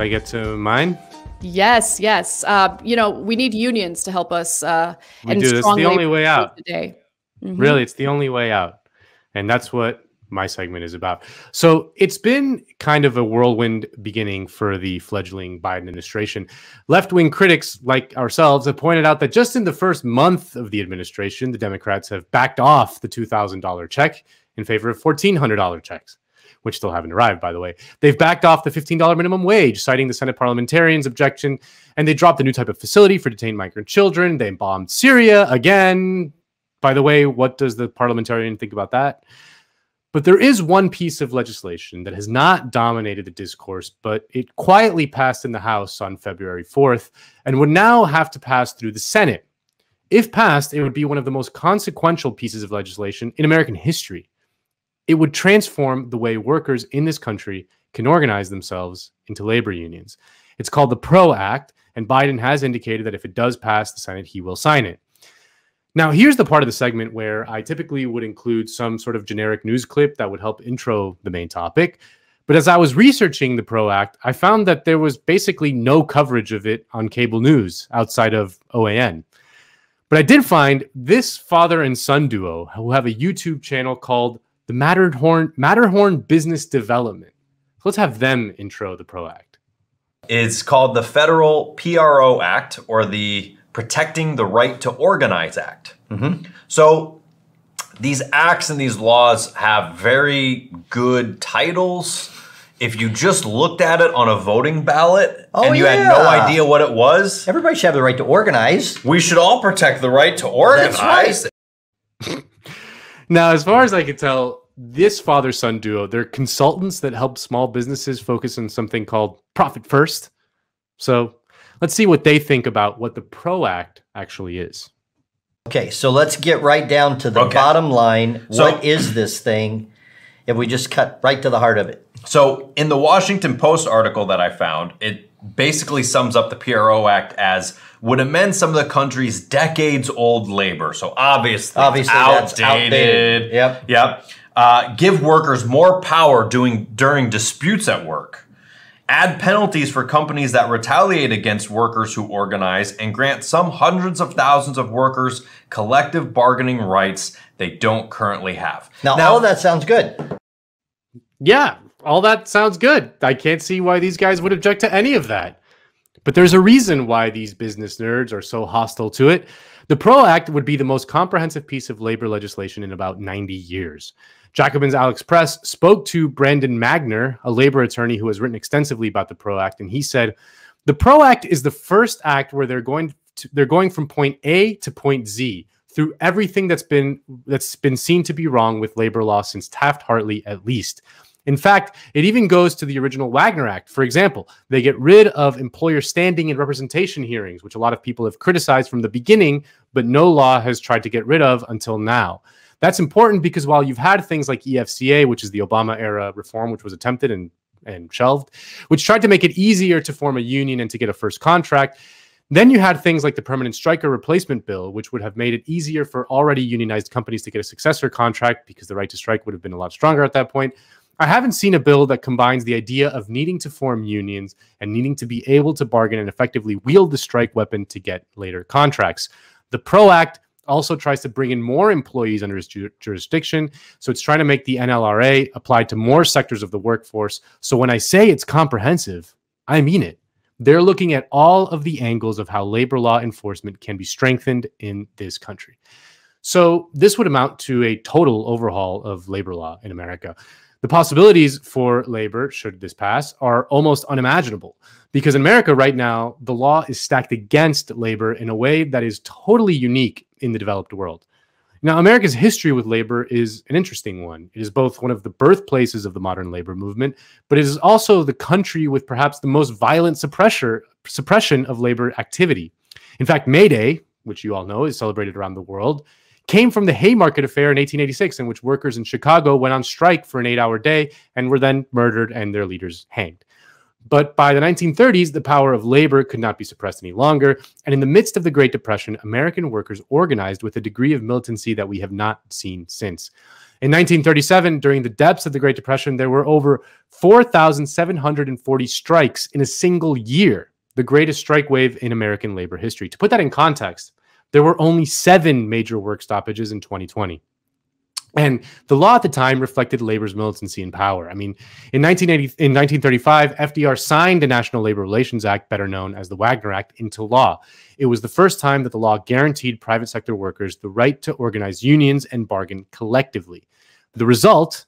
should I get to mine? Yes, yes. Uh, you know, we need unions to help us. Uh, we and do. It's the only way out. Today. Mm-hmm. Really, it's the only way out, and that's what my segment is about. So it's been kind of a whirlwind beginning for the fledgling Biden administration. Left wing critics like ourselves have pointed out that just in the first month of the administration, the Democrats have backed off the $2,000 check in favor of $1,400 checks. Which still haven't arrived, by the way. They've backed off the $15 minimum wage, citing the Senate parliamentarians' objection, and they dropped the new type of facility for detained migrant children. They bombed Syria again. By the way, what does the parliamentarian think about that? But there is one piece of legislation that has not dominated the discourse, but it quietly passed in the House on February 4th and would now have to pass through the Senate. If passed, it would be one of the most consequential pieces of legislation in American history. It would transform the way workers in this country can organize themselves into labor unions. It's called the PRO Act, and Biden has indicated that if it does pass the Senate, he will sign it. Now, here's the part of the segment where I typically would include some sort of generic news clip that would help intro the main topic. But as I was researching the PRO Act, I found that there was basically no coverage of it on cable news outside of OAN. But I did find this father and son duo who have a YouTube channel called the Matterhorn Matterhorn Business Development. So let's have them intro the PRO Act. It's called the Federal PRO Act or the Protecting the Right to Organize Act. Mm-hmm. So these acts and these laws have very good titles. If you just looked at it on a voting ballot oh, and you yeah. had no idea what it was, everybody should have the right to organize. We should all protect the right to organize. Right. now, as far as I can tell, this father son duo, they're consultants that help small businesses focus on something called profit first. So Let's see what they think about what the PRO Act actually is. Okay, so let's get right down to the okay. bottom line. So, what is this thing? If we just cut right to the heart of it. So, in the Washington Post article that I found, it basically sums up the PRO Act as would amend some of the country's decades old labor. So, obviously, obviously outdated. outdated. Yep. Yep. Uh, give workers more power doing during disputes at work add penalties for companies that retaliate against workers who organize, and grant some hundreds of thousands of workers collective bargaining rights they don't currently have. Now, now all of that sounds good. Yeah, all that sounds good. I can't see why these guys would object to any of that. But there's a reason why these business nerds are so hostile to it. The PRO Act would be the most comprehensive piece of labor legislation in about 90 years. Jacobin's Alex Press spoke to Brandon Magner, a labor attorney who has written extensively about the PRO Act, and he said the PRO Act is the first act where they're going to, they're going from point A to point Z through everything that's been that's been seen to be wrong with labor law since Taft Hartley at least. In fact, it even goes to the original Wagner Act. For example, they get rid of employer standing and representation hearings, which a lot of people have criticized from the beginning, but no law has tried to get rid of until now. That's important because while you've had things like EFCA, which is the Obama era reform, which was attempted and, and shelved, which tried to make it easier to form a union and to get a first contract, then you had things like the permanent striker replacement bill, which would have made it easier for already unionized companies to get a successor contract because the right to strike would have been a lot stronger at that point. I haven't seen a bill that combines the idea of needing to form unions and needing to be able to bargain and effectively wield the strike weapon to get later contracts. The PRO Act also tries to bring in more employees under its ju- jurisdiction. So it's trying to make the NLRA apply to more sectors of the workforce. So when I say it's comprehensive, I mean it. They're looking at all of the angles of how labor law enforcement can be strengthened in this country. So this would amount to a total overhaul of labor law in America. The possibilities for labor, should this pass, are almost unimaginable because in America right now, the law is stacked against labor in a way that is totally unique in the developed world. Now, America's history with labor is an interesting one. It is both one of the birthplaces of the modern labor movement, but it is also the country with perhaps the most violent suppression of labor activity. In fact, May Day, which you all know is celebrated around the world, came from the Haymarket Affair in 1886, in which workers in Chicago went on strike for an eight hour day and were then murdered and their leaders hanged. But by the 1930s, the power of labor could not be suppressed any longer. And in the midst of the Great Depression, American workers organized with a degree of militancy that we have not seen since. In 1937, during the depths of the Great Depression, there were over 4,740 strikes in a single year, the greatest strike wave in American labor history. To put that in context, there were only seven major work stoppages in 2020. And the law at the time reflected labor's militancy and power. I mean, in 1980, in 1935, FDR signed the National Labor Relations Act, better known as the Wagner Act, into law. It was the first time that the law guaranteed private sector workers the right to organize unions and bargain collectively. The result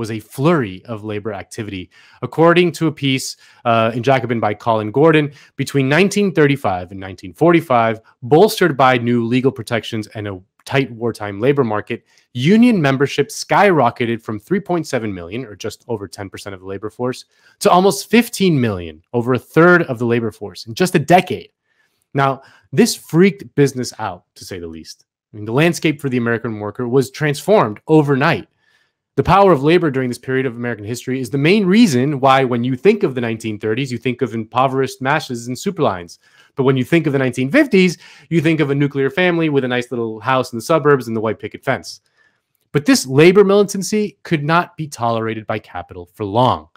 was a flurry of labor activity. According to a piece uh, in Jacobin by Colin Gordon, between 1935 and 1945, bolstered by new legal protections and a tight wartime labor market, union membership skyrocketed from 3.7 million, or just over 10% of the labor force, to almost 15 million, over a third of the labor force in just a decade. Now, this freaked business out, to say the least. I mean, the landscape for the American worker was transformed overnight. The power of labor during this period of American history is the main reason why, when you think of the 1930s, you think of impoverished masses and superlines. But when you think of the 1950s, you think of a nuclear family with a nice little house in the suburbs and the white picket fence. But this labor militancy could not be tolerated by capital for long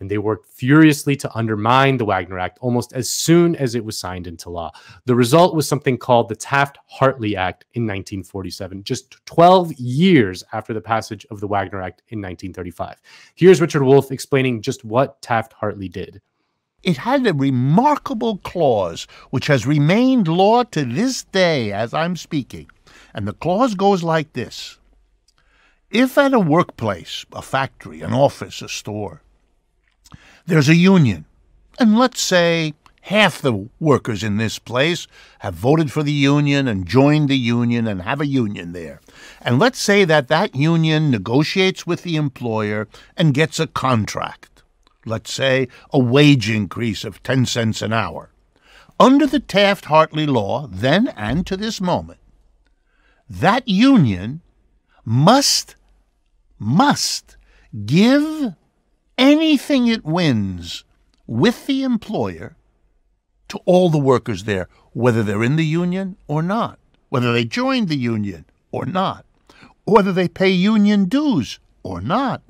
and they worked furiously to undermine the Wagner Act almost as soon as it was signed into law. The result was something called the Taft Hartley Act in 1947, just 12 years after the passage of the Wagner Act in 1935. Here's Richard Wolff explaining just what Taft Hartley did. It had a remarkable clause which has remained law to this day as I'm speaking. And the clause goes like this If at a workplace, a factory, an office, a store, there's a union. And let's say half the workers in this place have voted for the union and joined the union and have a union there. And let's say that that union negotiates with the employer and gets a contract. Let's say a wage increase of 10 cents an hour. Under the Taft Hartley law, then and to this moment, that union must, must give anything it wins with the employer to all the workers there, whether they're in the union or not, whether they joined the union or not, whether they pay union dues or not.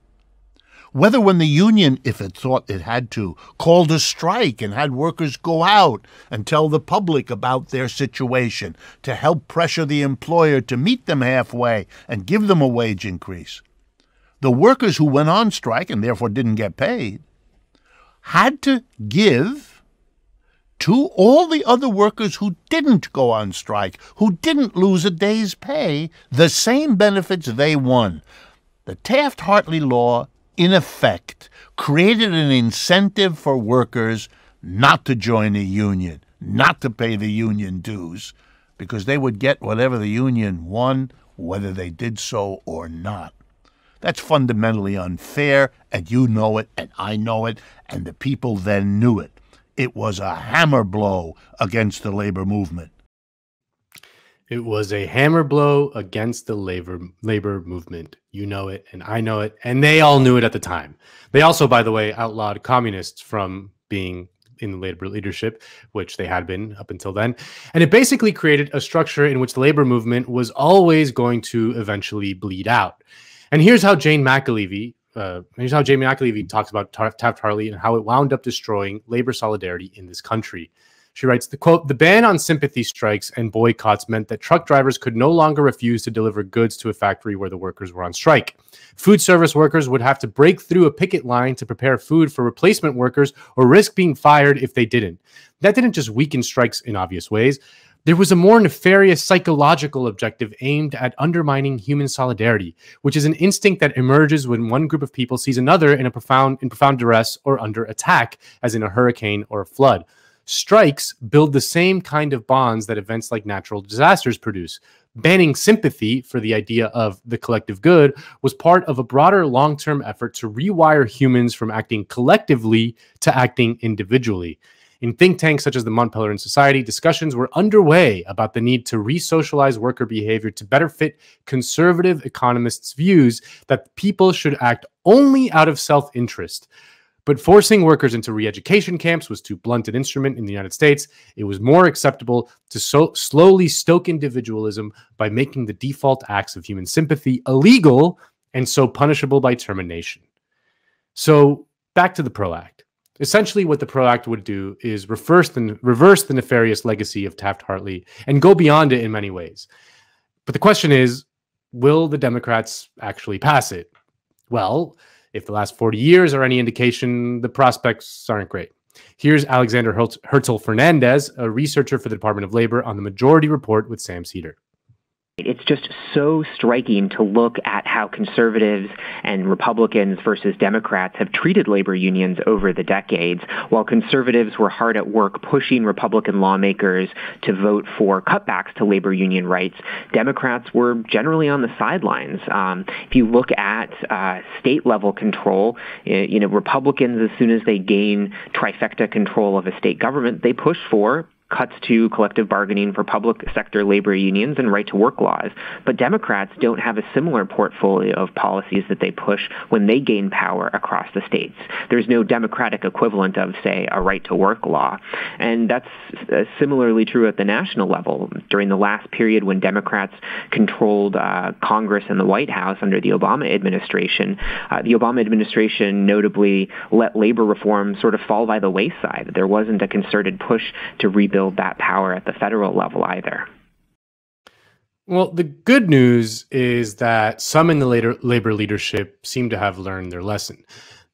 Whether when the union, if it thought it had to, called a strike and had workers go out and tell the public about their situation to help pressure the employer to meet them halfway and give them a wage increase the workers who went on strike and therefore didn't get paid had to give to all the other workers who didn't go on strike, who didn't lose a day's pay, the same benefits they won. The Taft Hartley law, in effect, created an incentive for workers not to join a union, not to pay the union dues, because they would get whatever the union won, whether they did so or not. That's fundamentally unfair, and you know it, and I know it, and the people then knew it. It was a hammer blow against the labor movement. It was a hammer blow against the labor labor movement. You know it, and I know it, and they all knew it at the time. They also, by the way, outlawed communists from being in the labor leadership, which they had been up until then. And it basically created a structure in which the labor movement was always going to eventually bleed out. And here's how Jane McAlevey, uh, here's how Jane McAlevey talks about Taft Hartley and how it wound up destroying labor solidarity in this country. She writes the quote, the ban on sympathy strikes and boycotts meant that truck drivers could no longer refuse to deliver goods to a factory where the workers were on strike. Food service workers would have to break through a picket line to prepare food for replacement workers or risk being fired if they didn't. That didn't just weaken strikes in obvious ways. There was a more nefarious psychological objective aimed at undermining human solidarity, which is an instinct that emerges when one group of people sees another in a profound in profound duress or under attack, as in a hurricane or a flood. Strikes build the same kind of bonds that events like natural disasters produce. Banning sympathy for the idea of the collective good was part of a broader long term effort to rewire humans from acting collectively to acting individually. In think tanks such as the Mont Pelerin Society, discussions were underway about the need to re socialize worker behavior to better fit conservative economists' views that people should act only out of self interest. But forcing workers into re education camps was too blunt an instrument in the United States. It was more acceptable to so slowly stoke individualism by making the default acts of human sympathy illegal and so punishable by termination. So, back to the PRO Act. Essentially, what the PRO Act would do is reverse the, reverse the nefarious legacy of Taft Hartley and go beyond it in many ways. But the question is will the Democrats actually pass it? Well, if the last 40 years are any indication, the prospects aren't great. Here's Alexander Hertel Fernandez, a researcher for the Department of Labor, on the Majority Report with Sam Seder. It's just so striking to look at how conservatives and Republicans versus Democrats have treated labor unions over the decades. While conservatives were hard at work pushing Republican lawmakers to vote for cutbacks to labor union rights, Democrats were generally on the sidelines. Um, if you look at uh, state level control, you know, Republicans, as soon as they gain trifecta control of a state government, they push for cuts to collective bargaining for public sector labor unions and right to work laws. But Democrats don't have a similar portfolio of policies that they push when they gain power across the states. There's no democratic equivalent of, say, a right to work law. And that's uh, similarly true at the national level. During the last period when Democrats controlled uh, Congress and the White House under the Obama administration, uh, the Obama administration notably let labor reform sort of fall by the wayside. There wasn't a concerted push to rebuild build that power at the federal level either. Well, the good news is that some in the later labor leadership seem to have learned their lesson.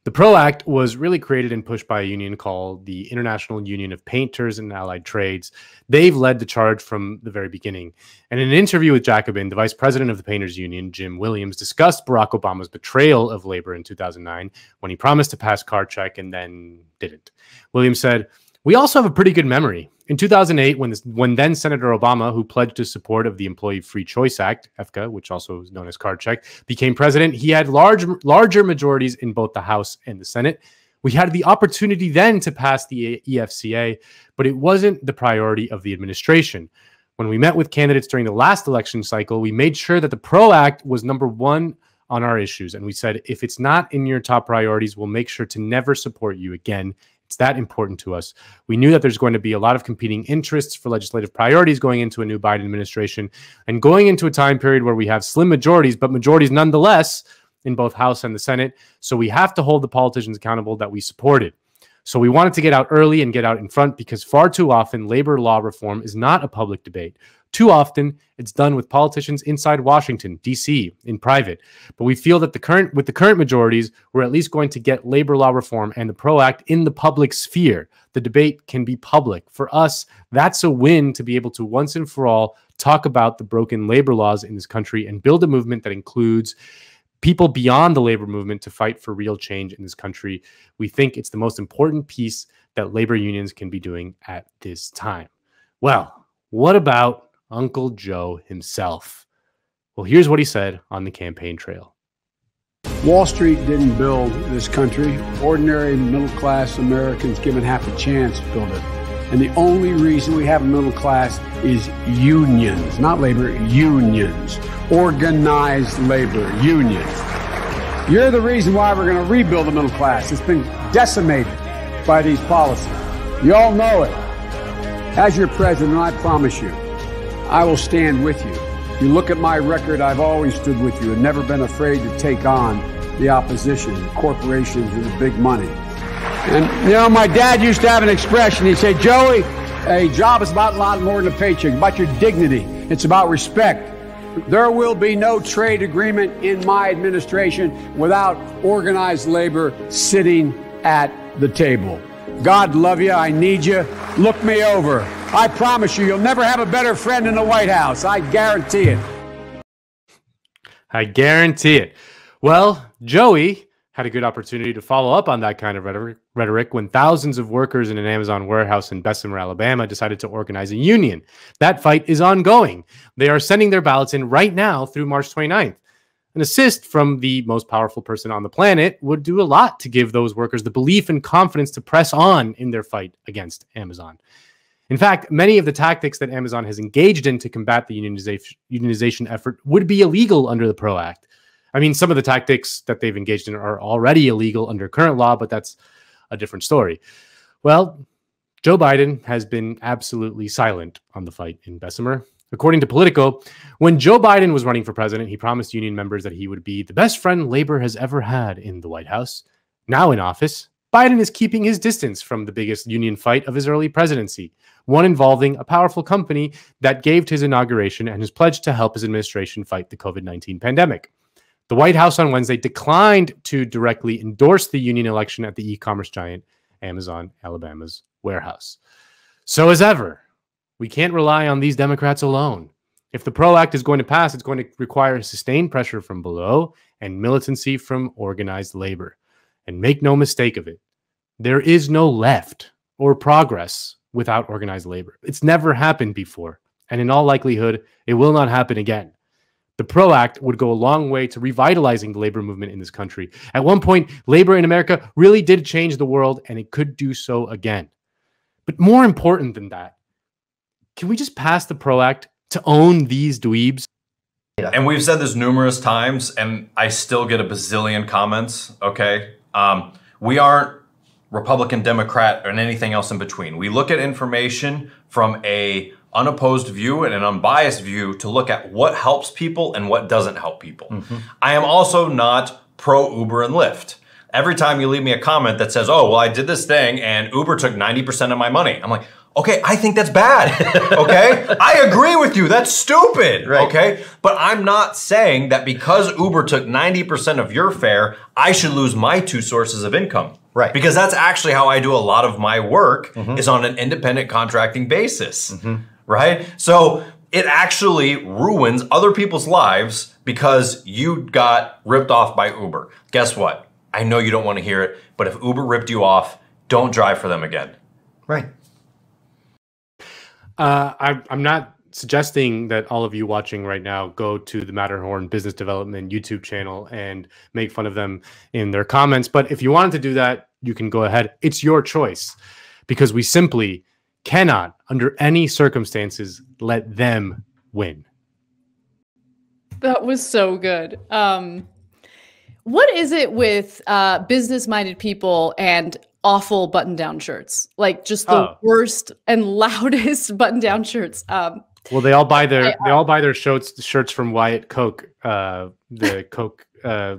The PRO Act was really created and pushed by a union called the International Union of Painters and Allied Trades. They've led the charge from the very beginning. And in an interview with Jacobin, the vice president of the Painters Union, Jim Williams, discussed Barack Obama's betrayal of labor in 2009 when he promised to pass card check and then didn't. Williams said, We also have a pretty good memory. In 2008, when, this, when then Senator Obama, who pledged his support of the Employee Free Choice Act, EFCA, which also is known as card check, became president, he had large, larger majorities in both the House and the Senate. We had the opportunity then to pass the EFCA, but it wasn't the priority of the administration. When we met with candidates during the last election cycle, we made sure that the PRO Act was number one on our issues. And we said, if it's not in your top priorities, we'll make sure to never support you again. It's that important to us. We knew that there's going to be a lot of competing interests for legislative priorities going into a new Biden administration and going into a time period where we have slim majorities, but majorities nonetheless in both House and the Senate. So we have to hold the politicians accountable that we supported. So we wanted to get out early and get out in front because far too often labor law reform is not a public debate. Too often, it's done with politicians inside Washington, D.C., in private. But we feel that the current, with the current majorities, we're at least going to get labor law reform and the PRO Act in the public sphere. The debate can be public. For us, that's a win to be able to once and for all talk about the broken labor laws in this country and build a movement that includes people beyond the labor movement to fight for real change in this country. We think it's the most important piece that labor unions can be doing at this time. Well, what about Uncle Joe himself. Well, here's what he said on the campaign trail. Wall Street didn't build this country. Ordinary middle class Americans given half a chance built it. And the only reason we have a middle class is unions, not labor, unions. Organized labor, unions. You're the reason why we're going to rebuild the middle class. It's been decimated by these policies. You all know it. As your president, I promise you, I will stand with you. You look at my record, I've always stood with you and never been afraid to take on the opposition, the corporations, and the big money. And, you know, my dad used to have an expression. He said, Joey, a job is about a lot more than a paycheck, about your dignity. It's about respect. There will be no trade agreement in my administration without organized labor sitting at the table. God love you. I need you. Look me over. I promise you, you'll never have a better friend in the White House. I guarantee it. I guarantee it. Well, Joey had a good opportunity to follow up on that kind of rhetoric, when thousands of workers in an Amazon warehouse in Bessemer, Alabama decided to organize a union. That fight is ongoing. They are sending their ballots in right now through March 29th. An assist from the most powerful person on the planet would do a lot to give those workers the belief and confidence to press on in their fight against Amazon. In fact, many of the tactics that Amazon has engaged in to combat the unionization, unionization effort would be illegal under the PRO Act. I mean, some of the tactics that they've engaged in are already illegal under current law, but that's a different story. Well, Joe Biden has been absolutely silent on the fight in Bessemer. According to Politico, when Joe Biden was running for president, he promised union members that he would be the best friend labor has ever had in the White House. Now in office, Biden is keeping his distance from the biggest union fight of his early presidency, one involving a powerful company that gave his inauguration and has pledged to help his administration fight the COVID 19 pandemic. The White House on Wednesday declined to directly endorse the union election at the e commerce giant Amazon Alabama's warehouse. So, as ever, we can't rely on these Democrats alone. If the PRO Act is going to pass, it's going to require sustained pressure from below and militancy from organized labor. And make no mistake of it, there is no left or progress without organized labor. It's never happened before. And in all likelihood, it will not happen again. The PRO Act would go a long way to revitalizing the labor movement in this country. At one point, labor in America really did change the world, and it could do so again. But more important than that, can we just pass the PRO Act to own these dweebs? And we've said this numerous times, and I still get a bazillion comments. Okay. Um, we aren't Republican, Democrat, and anything else in between. We look at information from a unopposed view and an unbiased view to look at what helps people and what doesn't help people. Mm-hmm. I am also not pro Uber and Lyft. Every time you leave me a comment that says, "Oh, well, I did this thing and Uber took 90% of my money." I'm like, Okay, I think that's bad. Okay? I agree with you. That's stupid. Right. Okay? But I'm not saying that because Uber took 90% of your fare, I should lose my two sources of income. Right. Because that's actually how I do a lot of my work mm-hmm. is on an independent contracting basis. Mm-hmm. Right? So it actually ruins other people's lives because you got ripped off by Uber. Guess what? I know you don't want to hear it, but if Uber ripped you off, don't drive for them again. Right. Uh, I, I'm not suggesting that all of you watching right now go to the Matterhorn Business Development YouTube channel and make fun of them in their comments. But if you wanted to do that, you can go ahead. It's your choice because we simply cannot, under any circumstances, let them win. That was so good. Um, what is it with uh, business minded people and awful button down shirts, like just the oh. worst and loudest button down shirts. Um, well, they all buy their I, they all buy their shirts shirts from Wyatt Koch, uh, the Koch, uh,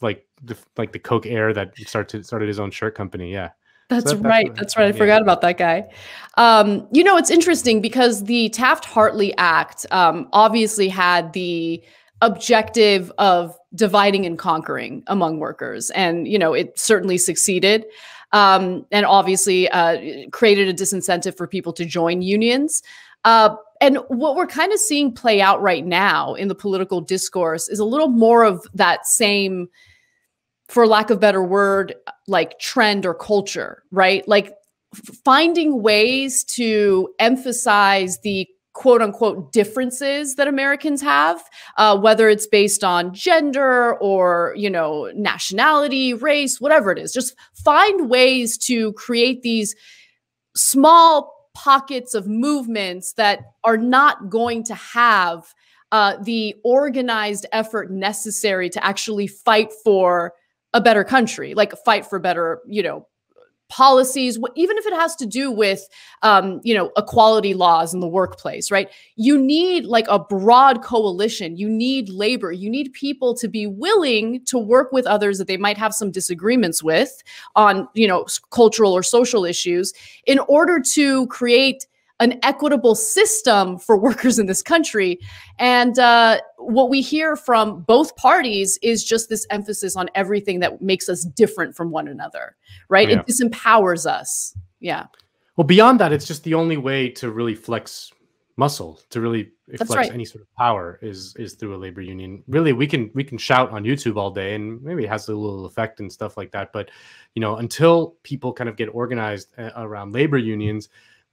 like the like the Koch heir that started started his own shirt company. Yeah. That's, so that, right. That's, that's right. I yeah. forgot about that guy. Um, you know, it's interesting because the Taft Hartley Act um, obviously had the objective of dividing and conquering among workers, and you know, it certainly succeeded um, and obviously uh, created a disincentive for people to join unions. Uh, and what we're kind of seeing play out right now in the political discourse is a little more of that same, for lack of better word, like trend or culture, right? Like finding ways to emphasize the quote unquote differences that Americans have, uh, whether it's based on gender or, you know, nationality, race, whatever it is. Just find ways to create these small pockets of movements that are not going to have uh, the organized effort necessary to actually fight for a better country, like fight for better, you know, policies, even if it has to do with, um, you know, equality laws in the workplace, right? You need like a broad coalition. You need labor. You need people to be willing to work with others that they might have some disagreements with on, you know, cultural or social issues in order to create an equitable system for workers in this country. And uh, what we hear from both parties is just this emphasis on everything that makes us different from one another, right? Yeah. It disempowers us. Yeah. Well, beyond that, it's just the only way to really flex muscle to really flex right. any sort of power is is through a labor union. Really, we can we can shout on YouTube all day, and maybe it has a little effect and stuff like that. But you know, until people kind of get organized uh, around labor unions,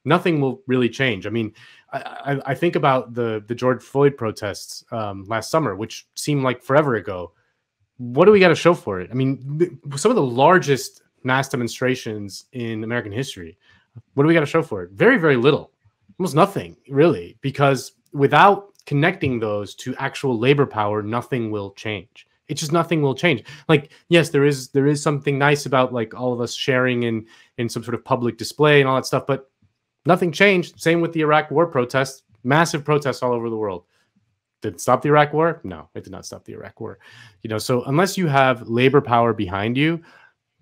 nothing will really change. I mean, I, I, think about the the George Floyd protests um, last summer, which seemed like forever ago. What do we got to show for it? I mean, some of the largest mass demonstrations in American history. What do we got to show for it? Very, very little, almost nothing, really, because without connecting those to actual labor power, nothing will change. it just nothing will change. Like, yes, there is there is something nice about like all of us sharing in in some sort of public display and all that stuff, but nothing changed. Same with the Iraq war protests, massive protests all over the world. Did it stop the Iraq war? No, it did not stop the Iraq war. You know, so unless you have labor power behind you,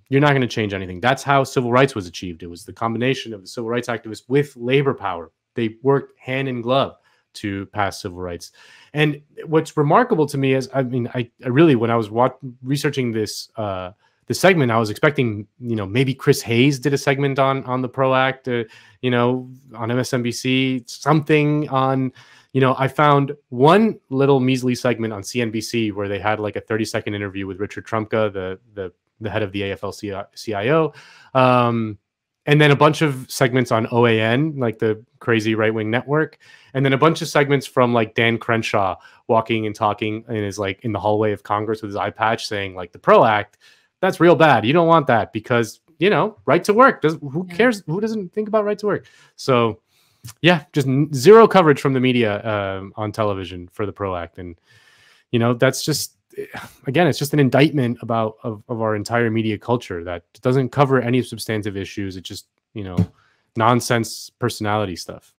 you're not going to change anything. That's how civil rights was achieved. It was the combination of the civil rights activists with labor power. They worked hand in glove to pass civil rights. And what's remarkable to me is, I mean, I, I really, when I was researching this, uh, the segment, I was expecting, you know, maybe Chris Hayes did a segment on on the Pro Act, uh, you know, on MSNBC, something on, you know, I found one little measly segment on CNBC where they had like a 30 second interview with Richard Trumka, the the the head of the AFL-CIO. Um, and then a bunch of segments on OAN, like the crazy right wing network, and then a bunch of segments from like Dan Crenshaw walking and talking in his like in the hallway of Congress with his eye patch, saying like the Pro Act, that's real bad. You don't want that because you know right to work. Does who cares? Who doesn't think about right to work? So yeah, just zero coverage from the media um, on television for the Pro Act, and you know that's just again, it's just an indictment about of, of our entire media culture that doesn't cover any substantive issues. It just, you know, nonsense personality stuff.